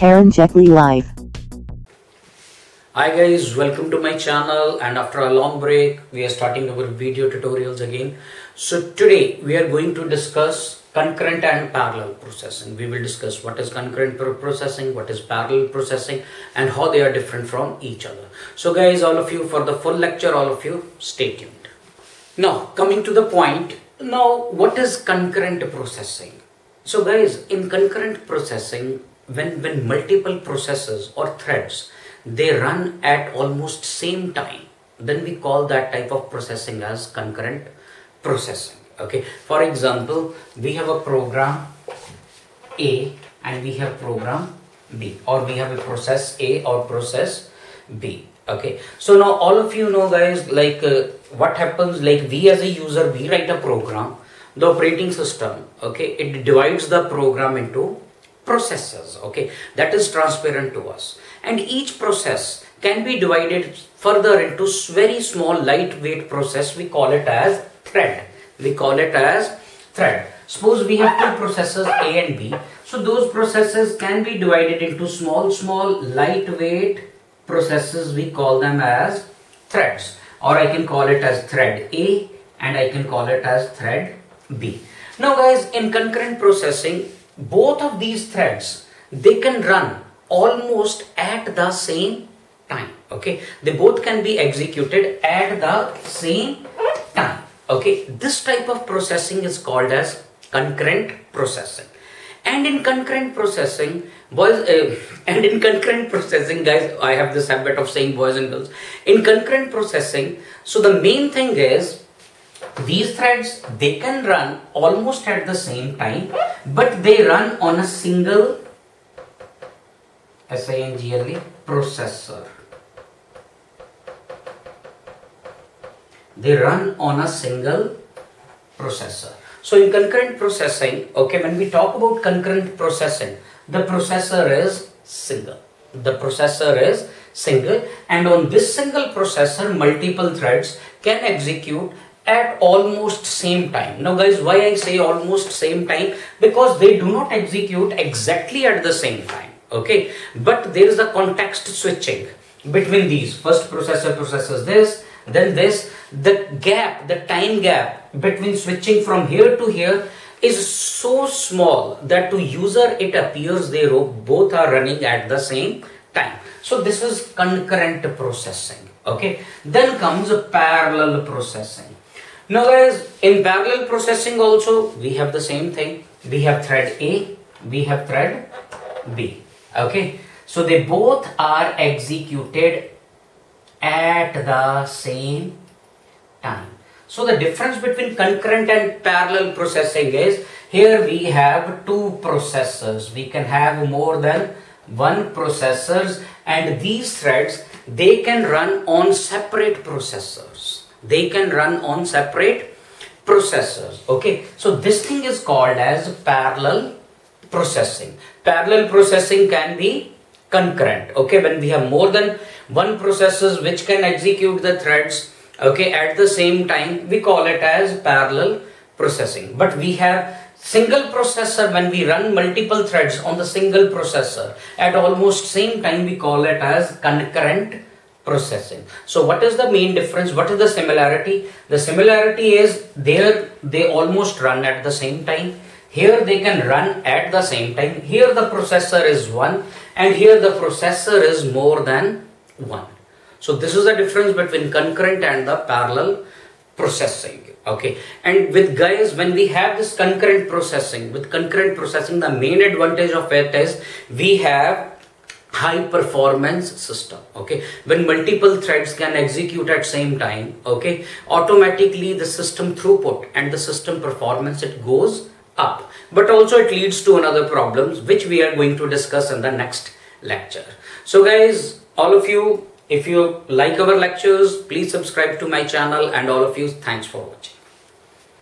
Karan Jetli Live. Hi guys, welcome to my channel and after a long break we are starting our video tutorials again. So today we are going to discuss concurrent and parallel processing. We will discuss what is concurrent processing, what is parallel processing and how they are different from each other. So guys all of you for the full lecture all of you stay tuned. Now coming to the point, now what is concurrent processing? So guys in concurrent processing when, when multiple processes or threads they run at almost same time then we call that type of processing as concurrent processing okay? For example we have a program a and we have program b or we have a process a or process b okay? So now all of you know guys like uh, what happens like we as a user we write a program the operating system okay? It divides the program into processes okay? That is transparent to us. And each process can be divided further into very small lightweight process. We call it as thread. We call it as thread. Suppose we have two processes a and b. So those processes can be divided into small small lightweight processes. We call them as threads. Or i can call it as thread a and i can call it as thread b. Now guys in concurrent processing both of these threads they can run almost at the same time okay? They both can be executed at the same time okay? This type of processing is called as concurrent processing. And in concurrent processing boys uh, and in concurrent processing guys i have this habit of saying boys and girls. In concurrent processing so the main thing is these threads they can run almost at the same time but they run on a single S-I-N-G-L-E processor. They run on a single processor. So in concurrent processing okay when we talk about concurrent processing the processor is single. The processor is single and on this single processor multiple threads can execute at almost same time. Now guys, why I say almost same time? Because they do not execute exactly at the same time. Okay, but there is a context switching between these. First processor processes this, then this. The gap, the time gap between switching from here to here is so small that to user it appears they both are running at the same time. So this is concurrent processing. Okay, then comes parallel processing. Now guys, in parallel processing also, we have the same thing. We have thread A, we have thread B. Okay, so they both are executed at the same time. So the difference between concurrent and parallel processing is, here we have two processors. We can have more than one processors and these threads, they can run on separate processors they can run on separate processors. Okay. So this thing is called as parallel processing. Parallel processing can be concurrent. Okay. When we have more than one processors which can execute the threads okay at the same time we call it as parallel processing. But we have single processor when we run multiple threads on the single processor. At almost same time we call it as concurrent processing. So what is the main difference? What is the similarity? The similarity is there they almost run at the same time. Here they can run at the same time. Here the processor is 1 and here the processor is more than 1. So this is the difference between concurrent and the parallel processing. Okay. And with guys, when we have this concurrent processing, with concurrent processing, the main advantage of it is we have high performance system okay? When multiple threads can execute at same time okay? Automatically the system throughput and the system performance it goes up. But also it leads to another problems which we are going to discuss in the next lecture. So guys all of you if you like our lectures please subscribe to my channel and all of you thanks for watching